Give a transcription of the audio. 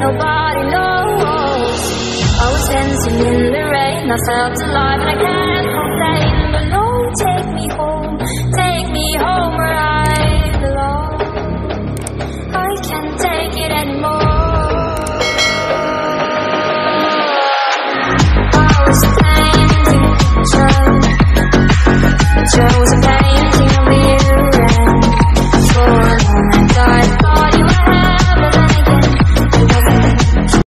nobody knows. I was dancing in the rain, I felt alive and I can't complain. But no